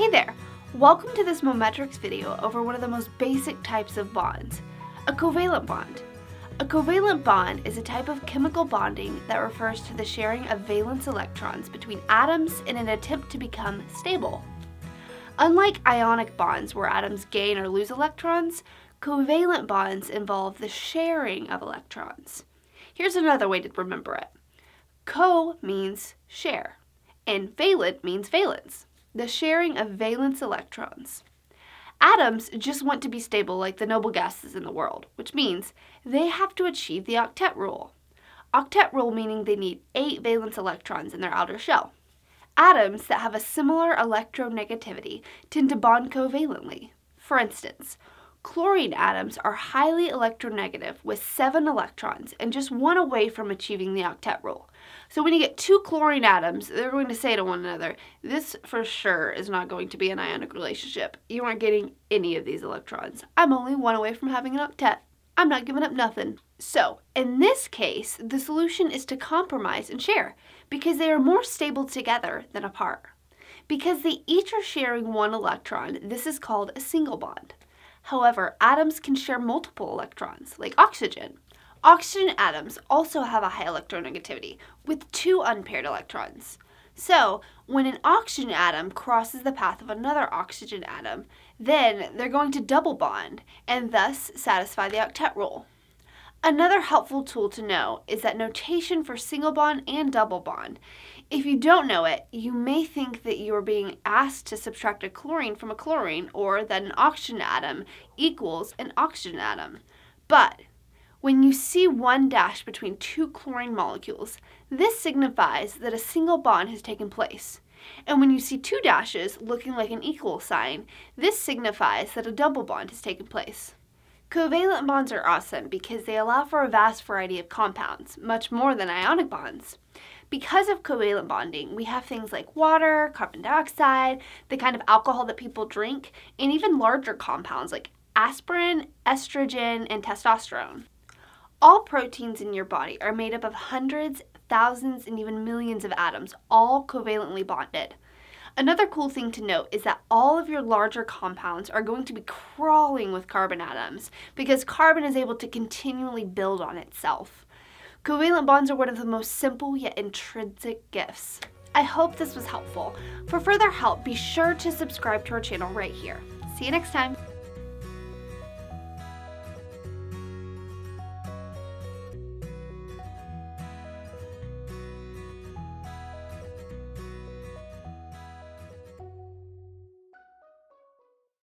Hey there! Welcome to this Mometrix video over one of the most basic types of bonds, a covalent bond. A covalent bond is a type of chemical bonding that refers to the sharing of valence electrons between atoms in an attempt to become stable. Unlike ionic bonds where atoms gain or lose electrons, covalent bonds involve the sharing of electrons. Here's another way to remember it. Co means share, and valent means valence, the sharing of valence electrons. Atoms just want to be stable like the noble gases in the world, which means they have to achieve the octet rule. Octet rule meaning they need 8 valence electrons in their outer shell. Atoms that have a similar electronegativity tend to bond covalently. For instance, Chlorine atoms are highly electronegative with 7 electrons and just one away from achieving the octet rule. So when you get two chlorine atoms, they're going to say to one another, this for sure is not going to be an ionic relationship. You aren't getting any of these electrons. I'm only one away from having an octet. I'm not giving up nothing. So, in this case, the solution is to compromise and share because they are more stable together than apart. Because they each are sharing one electron, this is called a single bond. However, atoms can share multiple electrons, like oxygen. Oxygen atoms also have a high electronegativity, with two unpaired electrons. So, when an oxygen atom crosses the path of another oxygen atom, then they're going to double bond and thus satisfy the octet rule. Another helpful tool to know is that notation for single bond and double bond. If you don't know it, you may think that you are being asked to subtract a chlorine from a chlorine or that an oxygen atom equals an oxygen atom. But when you see one dash between two chlorine molecules, this signifies that a single bond has taken place. And when you see two dashes looking like an equal sign, this signifies that a double bond has taken place. Covalent bonds are awesome because they allow for a vast variety of compounds, much more than ionic bonds. Because of covalent bonding, we have things like water, carbon dioxide, the kind of alcohol that people drink, and even larger compounds like aspirin, estrogen, and testosterone. All proteins in your body are made up of hundreds, thousands, and even millions of atoms, all covalently bonded. Another cool thing to note is that all of your larger compounds are going to be crawling with carbon atoms because carbon is able to continually build on itself. Covalent bonds are one of the most simple yet intrinsic gifts. I hope this was helpful. For further help, be sure to subscribe to our channel right here. See you next time.